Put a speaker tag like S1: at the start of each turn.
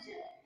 S1: That's it.